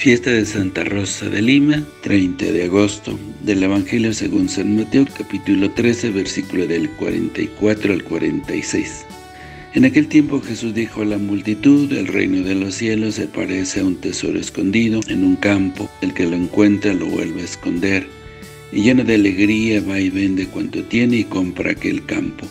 Fiesta de Santa Rosa de Lima, 30 de agosto, del Evangelio según San Mateo, capítulo 13, versículo del 44 al 46. En aquel tiempo Jesús dijo a la multitud, el reino de los cielos se parece a un tesoro escondido en un campo, el que lo encuentra lo vuelve a esconder, y lleno de alegría va y vende cuanto tiene y compra aquel campo.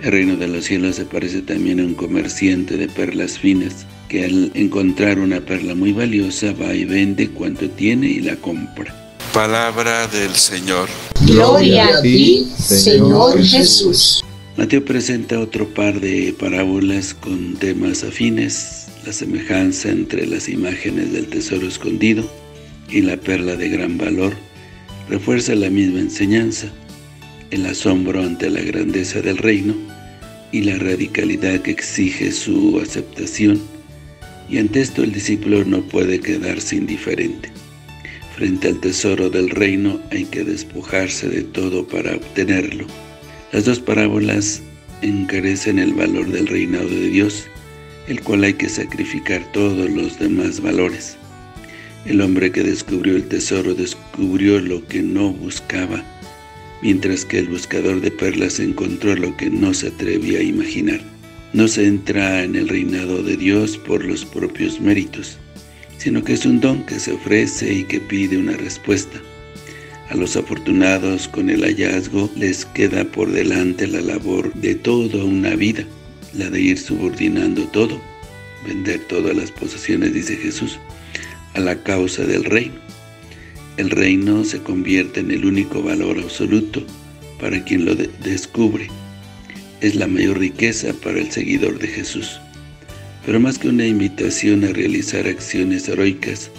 El reino de los cielos se parece también a un comerciante de perlas finas, que al encontrar una perla muy valiosa va y vende cuanto tiene y la compra. Palabra del Señor. Gloria a ti, Señor Jesús. Mateo presenta otro par de parábolas con temas afines, la semejanza entre las imágenes del tesoro escondido y la perla de gran valor, refuerza la misma enseñanza, el asombro ante la grandeza del reino y la radicalidad que exige su aceptación, y ante esto el discípulo no puede quedarse indiferente. Frente al tesoro del reino hay que despojarse de todo para obtenerlo. Las dos parábolas encarecen el valor del reinado de Dios, el cual hay que sacrificar todos los demás valores. El hombre que descubrió el tesoro descubrió lo que no buscaba, mientras que el buscador de perlas encontró lo que no se atrevía a imaginar. No se entra en el reinado de Dios por los propios méritos, sino que es un don que se ofrece y que pide una respuesta. A los afortunados con el hallazgo les queda por delante la labor de toda una vida, la de ir subordinando todo, vender todas las posesiones, dice Jesús, a la causa del reino. El reino se convierte en el único valor absoluto para quien lo de descubre es la mayor riqueza para el seguidor de Jesús. Pero más que una invitación a realizar acciones heroicas,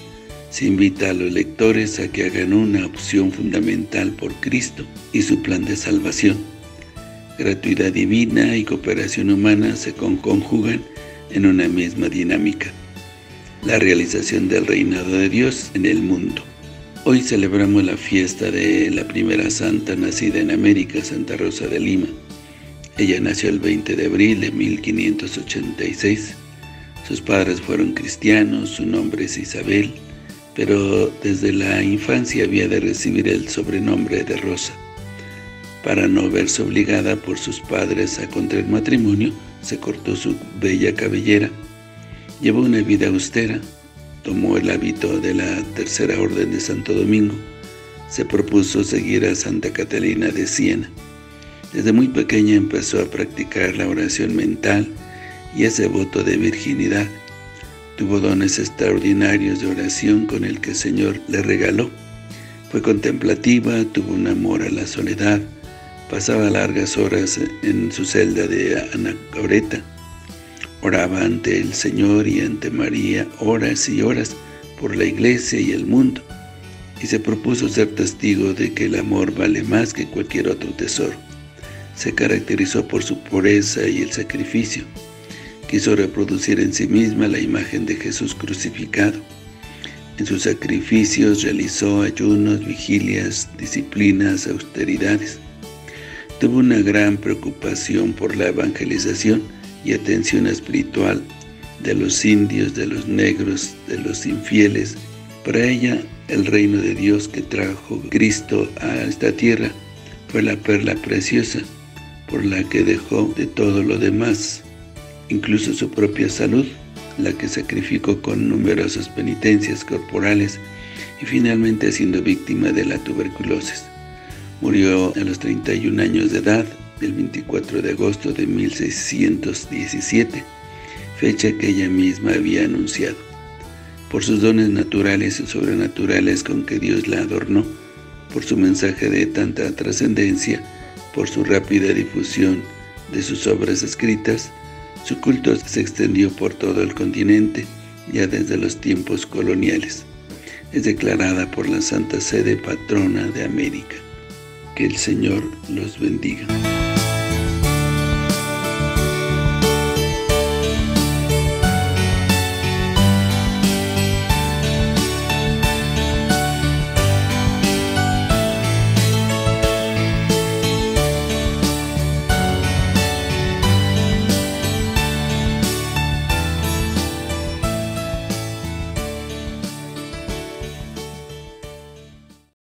se invita a los lectores a que hagan una opción fundamental por Cristo y su plan de salvación. Gratuidad divina y cooperación humana se conjugan en una misma dinámica, la realización del reinado de Dios en el mundo. Hoy celebramos la fiesta de la primera santa nacida en América, Santa Rosa de Lima. Ella nació el 20 de abril de 1586. Sus padres fueron cristianos, su nombre es Isabel, pero desde la infancia había de recibir el sobrenombre de Rosa. Para no verse obligada por sus padres a contraer matrimonio, se cortó su bella cabellera. Llevó una vida austera, tomó el hábito de la Tercera Orden de Santo Domingo. Se propuso seguir a Santa Catalina de Siena. Desde muy pequeña empezó a practicar la oración mental y ese voto de virginidad. Tuvo dones extraordinarios de oración con el que el Señor le regaló. Fue contemplativa, tuvo un amor a la soledad, pasaba largas horas en su celda de anacoreta. Oraba ante el Señor y ante María horas y horas por la iglesia y el mundo, y se propuso ser testigo de que el amor vale más que cualquier otro tesoro se caracterizó por su pureza y el sacrificio. Quiso reproducir en sí misma la imagen de Jesús crucificado. En sus sacrificios realizó ayunos, vigilias, disciplinas, austeridades. Tuvo una gran preocupación por la evangelización y atención espiritual de los indios, de los negros, de los infieles. Para ella, el reino de Dios que trajo Cristo a esta tierra fue la perla preciosa por la que dejó de todo lo demás, incluso su propia salud, la que sacrificó con numerosas penitencias corporales y finalmente siendo víctima de la tuberculosis. Murió a los 31 años de edad, el 24 de agosto de 1617, fecha que ella misma había anunciado. Por sus dones naturales y sobrenaturales con que Dios la adornó, por su mensaje de tanta trascendencia, por su rápida difusión de sus obras escritas, su culto se extendió por todo el continente, ya desde los tiempos coloniales. Es declarada por la Santa Sede Patrona de América. Que el Señor los bendiga.